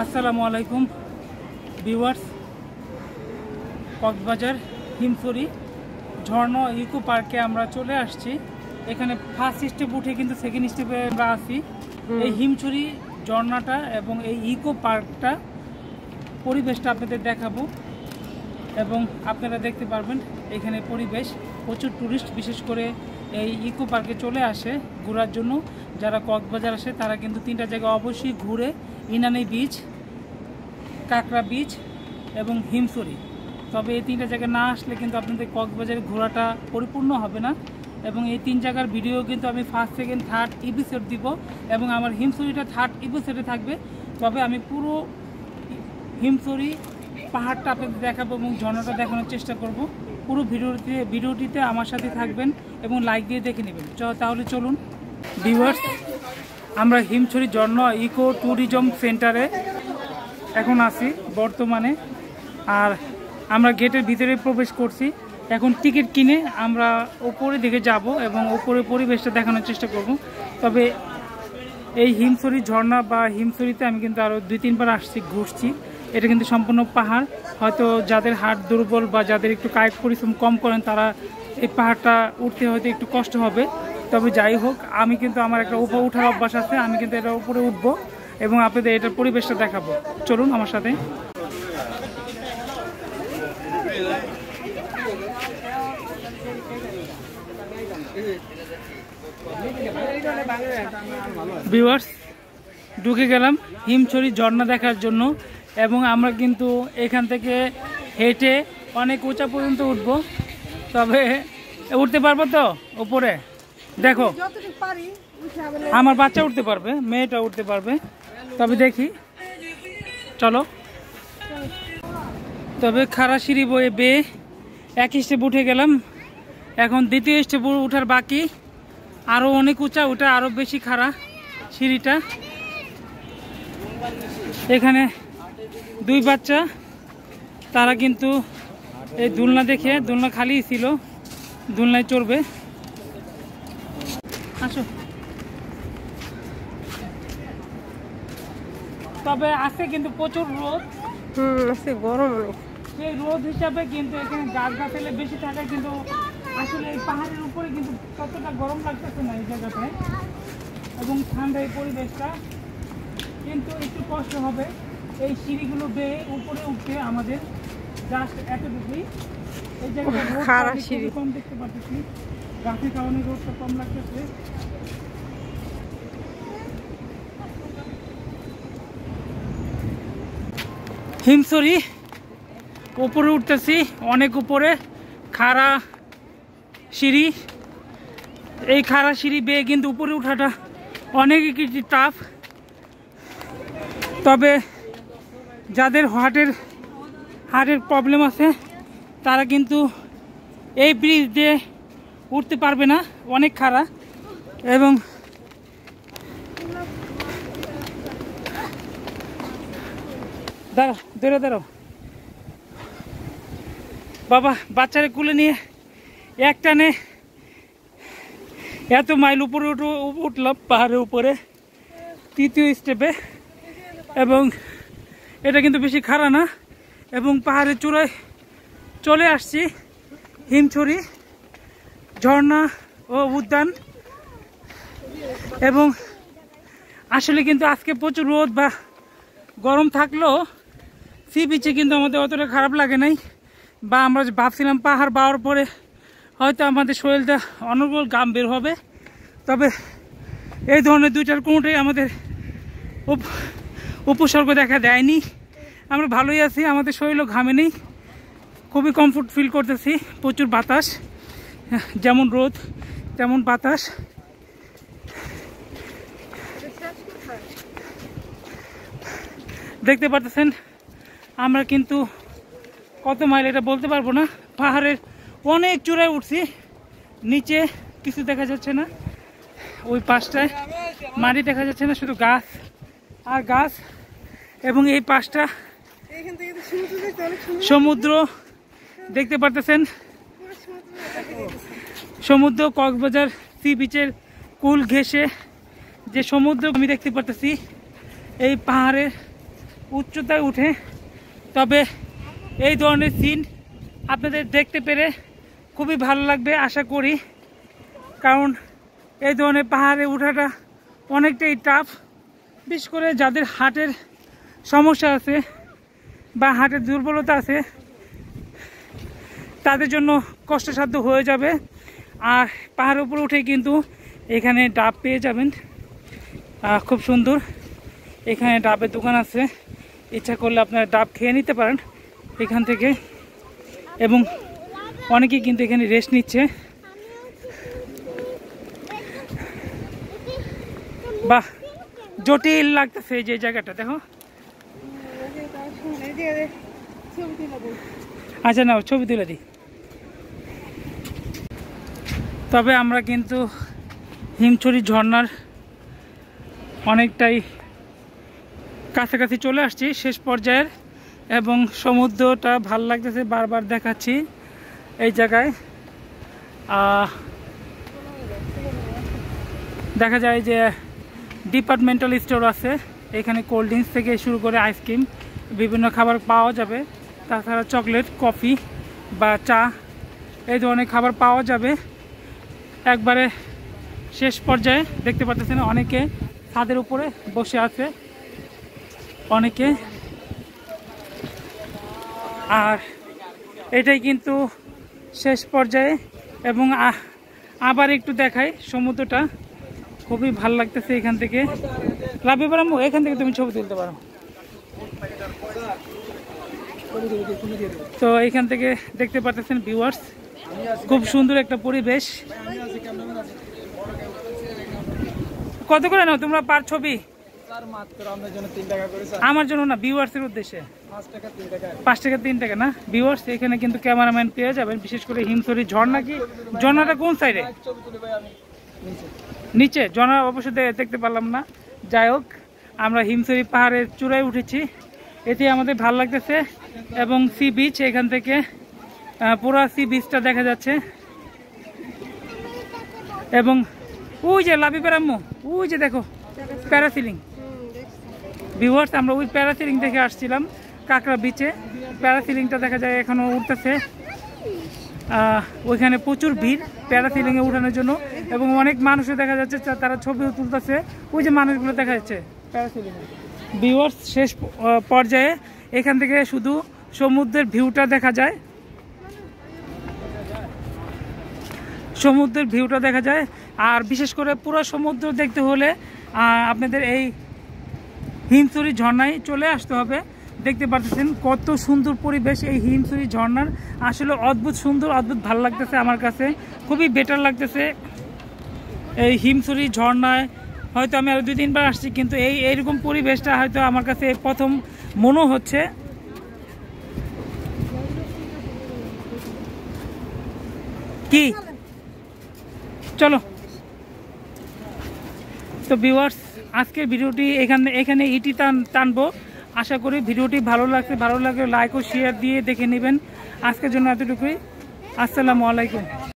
আসসালামু আলাইকুম ভিউয়ার্স। কক্সবাজার হিমসরি ঝর্ণা ইকো পার্কে আমরা চলে আসছি। এখানে ফার্স্ট স্টেপ উঠে কিন্তু সেকেন্ড স্টেপে আমরা আসি এই হিমছড়ি ঝর্ণাটা এবং এই ইকো পার্কটা পরিবেশটা আপনাদের দেখাবো। এবং আপনারা দেখতে পারবেন এখানে পরিবেশ। প্রচুর ট্যুরিস্ট বিশেষ করে এই ইকো পার্কে চলে আসে ঘোরার জন্য। যারা কক্সবাজার আসে তারা কিন্তু তিনটা জায়গা অবশ্যই ঘুরে ইনানি বিচ কাঁকড়া বিচ এবং হিমসরি। তবে এই তিনটা জায়গায় না আসলে কিন্তু আপনাদের কক্সবাজারে ঘোরাটা পরিপূর্ণ হবে না এবং এই তিন জায়গার ভিডিও কিন্তু আমি ফার্স্ট সেকেন্ড থার্ড এপিসোড দিব এবং আমার হিমসরিটা থার্ড এপিসোডে থাকবে। তবে আমি পুরো হিমসরি পাহাড়টা আপনাদের দেখাবো এবং ঝর্ণাটা দেখানোর চেষ্টা করব। পুরো ভিডিওটিতে ভিডিওটিতে আমার সাথে থাকবেন এবং লাইক দিয়ে দেখে নেবেন। তাহলে চলুন। ভিউয়ার্স আমরা হিমছড়ি ঝর্ণা ইকো ট্যুরিজম সেন্টারে এখন আছি, বর্তমানে। আর আমরা গেটের ভিতরে প্রবেশ করছি। এখন টিকিট কিনে আমরা ওপরে দিকে যাব এবং ওপরে পরিবেশটা দেখানোর চেষ্টা করব। তবে এই হিমছড়ি ঝর্ণা বা হিমছড়িতে আমি কিন্তু আরও দুই, তিনবার আসছি, ঘুরছি। এটা কিন্তু সম্পূর্ণ পাহাড়। হয়তো যাদের হাট দুর্বল বা যাদের একটু কায়িক পরিশ্রম কম করেন, তারা এই পাহাড়টা উঠতে হয়তো একটু কষ্ট হবে। তবে যাই হোক, আমি কিন্তু আমার একটা উপর উঠার অভ্যাস আছে, আমি কিন্তু এটা উপরে উঠবো এবং আপনাদের এটার পরিবেশটা দেখাবো। চলুন আমার সাথে। ভিউয়ার্স ঢুকে গেলাম হিমছড়ি ঝর্ণা দেখার জন্য এবং আমরা কিন্তু এখান থেকে হেঁটে অনেক উঁচা পর্যন্ত উঠব। তবে উঠতে পারব তো উপরে? দেখো আমার বাচ্চা উঠতে পারবে মেয়েটা উঠতে পারবে। তবে দেখি চলো। তবে খারা সিঁড়ি বয়ে বেয়ে এক স্টেপ উঠে গেলাম। এখন দ্বিতীয় স্টেপ উঠার বাকি। আরও অনেক উঁচা ওটা আরও বেশি খাড়া সিঁড়িটা। এখানে দুই বাচ্চা তারা কিন্তু এই দুলনা দেখে দুলনা খালি ছিল দুলনায় চড়বে। আসো। তবে আছে কিন্তু প্রচুর রোদ। হুম আজকে গরম অনেক সেই রোদ হিসাবে কিন্তু এখানে গাছ গাছালে বেশি থাকায় কিন্তু আসলে এই পাহাড়ের উপরে কিন্তু ততটা গরম লাগতেছে না এই জায়গাটায়। এবং ঠান্ডা এই পরিবেশটা। কিন্তু একটু কষ্ট হবে। এই সিঁড়িগুলো বেয়ে উপরে উঠতে আমাদের জাস্ট এতটুকুই। এই জায়গাটা। কম দেখতে পাচ্ছি। রোদটা কম লাগতেছে। হিমসরি উপরে উঠতেছি, অনেক উপরে, খাড়া সিঁড়ি। এই খাড়া সিঁড়ি বেয়ে কিন্তু উপরে ওঠাটা অনেক কিছু টাফ। তবে যাদের হার্টের হার্টের প্রবলেম আছে, তারা কিন্তু এই ব্রিজ দিয়ে উঠতে পারবে না, অনেক খাড়া এবং দাঁড়াও দাঁড়াও দাঁড়াও বাবা, বাচ্চারে কুলে নিয়ে এক টানে এত মাইল উপরে উঠে, উঠলাম পাহাড়ের উপরে, তৃতীয় স্টেপে এবং এটা কিন্তু বেশি খাড়া না, এবং পাহাড়ের চূড়ায় চলে আসছি হিমছড়ি। ঝর্ণা ও উদ্যান। এবং আসলে কিন্তু আজকে প্রচুর রোদ বা গরম থাকলেও সি বিচে কিন্তু আমাদের অতটা খারাপ লাগে নাই। বা আমরা ভাবছিলাম পাহাড় পাওয়ার পরে হয়তো আমাদের শরীরটা অনর্গল গাম বের হবে। তবে এই ধরনের দুইটার কোনোটাই আমাদের উপ- উপসর্গ দেখা দেয়নি। আমরা ভালোই আছি, আমাদের শরীরও ঘামে নেই। খুবই কমফোর্ট ফিল করতেছি, প্রচুর বাতাস। যেমন রোদ তেমন বাতাস। দেখতে পাচ্ছেন আমরা কিন্তু কত মাইল এটা বলতে পারব না। পাহাড়ের অনেক চূড়ায় উঠছি নিচে কিছু দেখা যাচ্ছে না। ওই পাশটায় মাটি দেখা যাচ্ছে না শুধু গাছ আর গাছ এবং এই পাশটা সমুদ্র দেখতে পারতেছেন। পুরো সমুদ্র কক্সবাজার সি বিচের কুল ঘেঁষে যে সমুদ্র আমি দেখতে পারতেছি, এই পাহাড়ের উচ্চতায় উঠে। তবে এই ধরনের সিন আপনাদের দেখতে পেরে খুবই ভালো লাগবে, আশা করি। কারণ এই ধরনের পাহাড়ে ওঠাটা অনেকটাই টাফ বিশেষ করে যাদের হার্টের সমস্যা আছে বা হার্টের দুর্বলতা আছে তাদের জন্য কষ্টসাধ্য হয়ে যাবে। আর পাহাড়ের উপরে উঠে কিন্তু এখানে ডাব পেয়ে যাবেন। খুব সুন্দর। এখানে ডাবের দোকান আছে। ইচ্ছা করলে আপনারা ডাব খেয়ে নিতে পারেন এখান থেকে। এবং অনেকেই কিন্তু এখানে রেস্ট নিচ্ছে। বাহ, জটিল লাগতেছে যে জায়গাটা, দেখো। আচ্ছা নাও, ছবি তুলে দিই। তবে আমরা কিন্তু হিমছড়ি ঝর্নার অনেকটাই কাছাকাছি চলে আসছি শেষ পর্যায়ের, এবং সমুদ্রটা ভালো লাগতেছে, বারবার দেখাচ্ছি এই জায়গায়। দেখা যায় যে ডিপার্টমেন্টাল স্টোর আছে, এখানে কোল্ড ড্রিঙ্কস থেকে শুরু করে আইসক্রিম বিভিন্ন খাবার পাওয়া যাবে। তাছাড়া চকলেট কফি বা চা, এই ধরনের খাবার পাওয়া যাবে। একবারে শেষ পর্যায়ে দেখতে পাচ্ছেন অনেকে ছাদের উপরে বসে আছে, অনেকে। আর এটাই কিন্তু শেষ পর্যায়ে এবং আবার একটু দেখাই সমুদ্রটা। খুবই ভালো লাগতেছে এখান থেকে। লাভি পারামো এখান থেকে তুমি ছবি তুলতে পারো। তো এখান থেকে দেখতে পাচ্ছেন ভিউয়ার্স খুব সুন্দর একটা পরিবেশ। কত করে নাও? তোমরা পার ছবি? আমার জন্য না ভিউয়ার্সের উদ্দেশ্যে। পাঁচ টাকা তিন টাকা। না? ভিউয়ার্স এখানে কিন্তু ক্যামেরাম্যান পেয়ে যাবেন। বিশেষ করে হিমসরি ঝর্ণা কি? ঝর্ণাটা কোন সাইডে নিচে। নিচে? ঝর্ণা অবশ্য দেখতে পারলাম না। যাই হোক আমরা হিমসরি পাহাড়ের চূড়ায় উঠেছি। এতে আমাদের ভালো লাগতেছে। এবং সি বিচ এখান থেকে পুরা সি বিচটা দেখা যাচ্ছে। এবং ওই যে লাভি পেরাম্মু ওই যে দেখো, প্যারাসিলিং। ভিউয়ার্স আমরা ওই প্যারাসিলিং দেখে আসছিলাম, কাঁকড়া বিচে। প্যারাসিলিংটা দেখা যায় এখনও উঠতেছে। ওইখানে প্রচুর ভিড় প্যারাসিলিংয়ে উঠানোর জন্য, এবং অনেক মানুষও দেখা যাচ্ছে তারা ছবিও তুলতেছে। ওই যে মানুষগুলো দেখা যাচ্ছে প্যারাসিলিংয়ে ভিউয়ার্স শেষ পর্যায়ে এখান থেকে শুধু সমুদ্রের ভিউটা দেখা যায়। সমুদ্রের ভিউটা দেখা যায়। আর বিশেষ করে পুরো সমুদ্র দেখতে হলে আপনাদের এই হিমসুরি ঝর্ণায় চলে আসতে হবে। দেখতে পাচ্ছেন কত সুন্দর পরিবেশ এই হিমসুরি ঝর্ণার। আসলে অদ্ভুত সুন্দর, অদ্ভুত ভালো লাগতেছে আমার কাছে। খুবই বেটার লাগতেছে এই হিমসুরি ঝর্ণায়। হয়তো আমি আরও দুই, তিনবার আসছি, কিন্তু এই, এইরকম পরিবেশটা হয়তো আমার কাছে প্রথম মনে হচ্ছে। কি? চলো। তো ভিউয়ার্স আজকের ভিডিওটি এখানে এখানে ইটি টান, টানবো। আশা করি ভিডিওটি ভালো লাগছে, ভালো লাগলে লাইক ও শেয়ার দিয়ে দেখে নেবেন। আজকের জন্য এতটুকুই। আসসালামু আলাইকুম।